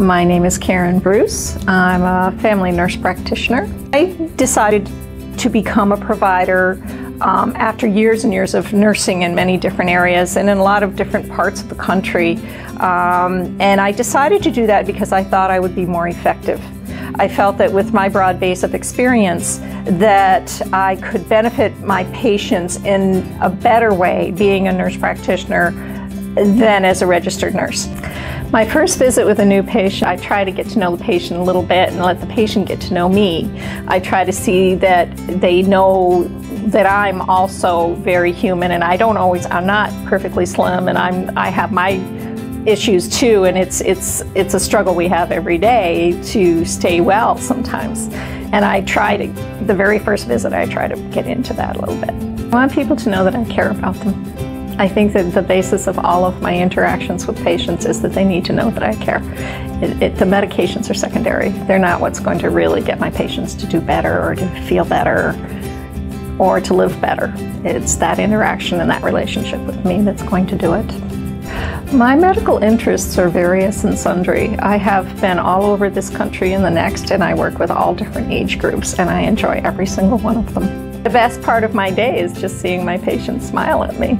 My name is Karen Bruce. I'm a family nurse practitioner. I decided to become a provider um, after years and years of nursing in many different areas and in a lot of different parts of the country. Um, and I decided to do that because I thought I would be more effective. I felt that with my broad base of experience that I could benefit my patients in a better way being a nurse practitioner than as a registered nurse. My first visit with a new patient, I try to get to know the patient a little bit and let the patient get to know me. I try to see that they know that I'm also very human and I don't always, I'm not perfectly slim and I'm, I have my issues too and it's, it's, it's a struggle we have every day to stay well sometimes. And I try to, the very first visit, I try to get into that a little bit. I want people to know that I care about them. I think that the basis of all of my interactions with patients is that they need to know that I care. It, it, the medications are secondary. They're not what's going to really get my patients to do better or to feel better or to live better. It's that interaction and that relationship with me that's going to do it. My medical interests are various and sundry. I have been all over this country and the next, and I work with all different age groups, and I enjoy every single one of them. The best part of my day is just seeing my patients smile at me.